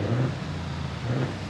Mm-hmm.